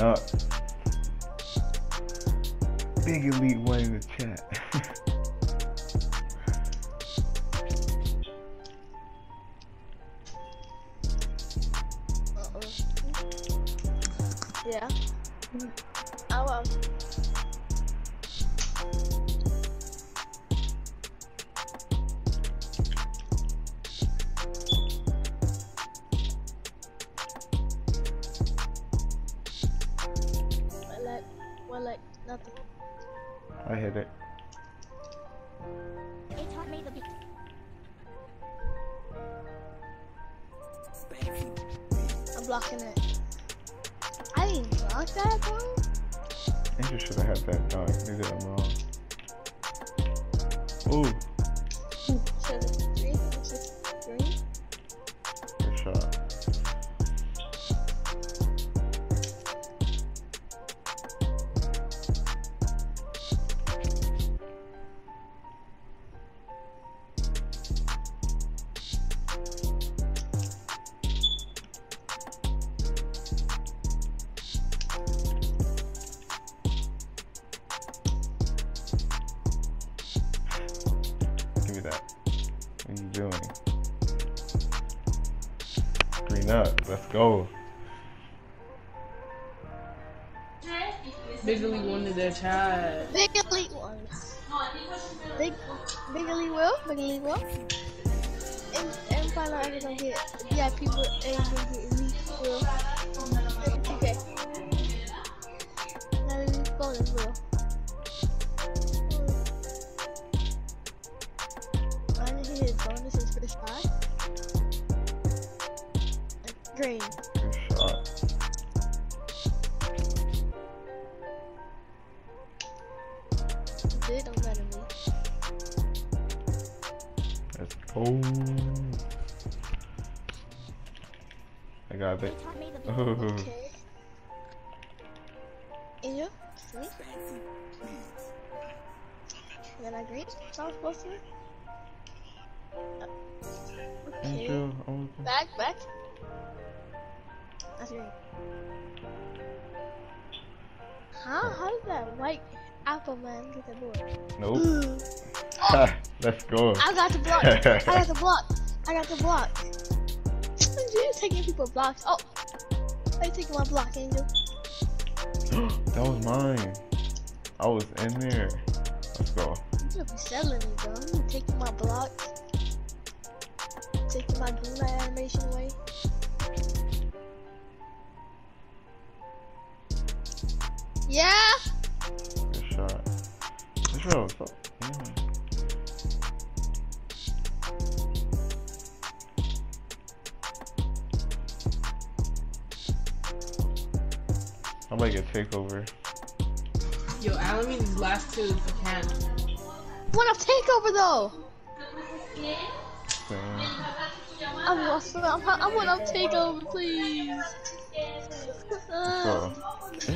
Up. Big Elite One in the chat. Yeah. Will. Well, I hit it. They taught me the beat. I'm blocking it. I didn't block that, bro. Angel should have had that dog. Maybe I'm wrong. Ooh, that. What are you doing? Green up. Let's go. Big Elite wanted their child. Big elite ones. Big, big elite will, big elite will. And, and find out if I get VIP will, and big elite Green. Good shot. Did don't matter me. Let's go. I got it. Taught me the beat. Ooh. Okay. Angel, sleep. Then I green. So I'm supposed to. Okay. Oh, Back, back. That's green. Huh? How did that white apple man get that board? nope. Let's go. I got the block. I got the block. I got the block. You're taking people blocks. Oh, you taking my block, Angel? that was mine. I was in there. Let's go. You should be selling me, bro. You're taking my block. Taking my green light animation away. Yeah. Good shot. This row was up. Yeah. I'm like a takeover. Yo, Alan these last two if I can. Want a takeover though? Damn. I'm lost. I'm, I want a takeover, please. Uh,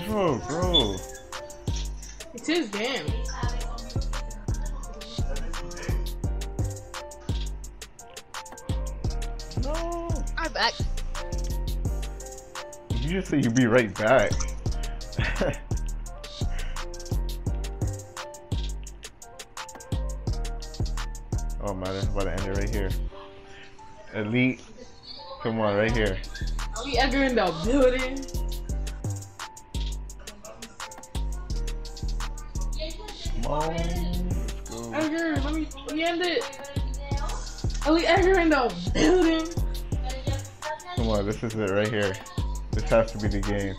Bro. This bro. It's his game. No. I'm back. You just say you'd be right back. oh man, I'm about to end it right here. Elite. Come on, right here. Are we ever in the building? Come on. Edgar, let me, let me end it. Are we ever in the building? Come on, this is it right here. This has to be the game.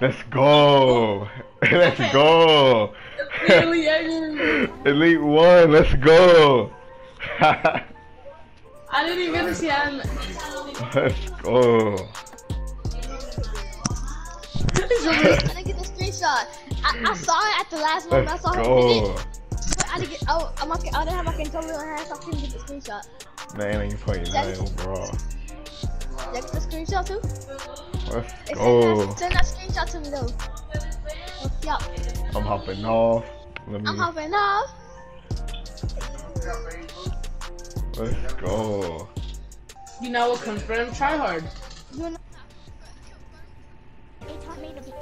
Let's go. Let's go. Elite one, let's go. I didn't even get to see him. let's go. I didn't get the screenshot. I, I saw it at the last moment. I Let's saw her hit go. it. But I didn't get. Oh, I'm okay. I didn't have my controller in my hand, so I couldn't get the screenshot. Man, you playing nine overall. Did I get the screenshot too? Let's Hey, go. Send, that, send that screenshot to me though. Hook you up. I'm hopping off. Let me. I'm hopping off. Let's go. You now a confirmed tryhard. You know, they taught me to be.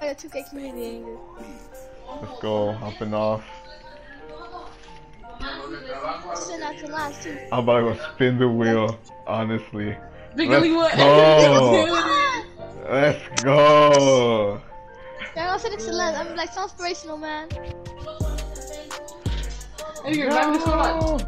I got 2K community anger. Let's go, up and off. I'm about to spin the wheel, honestly. Let's go. Let's go. That outfit excellent. I'm like so inspirational, man. Hey, you're back to squad. No.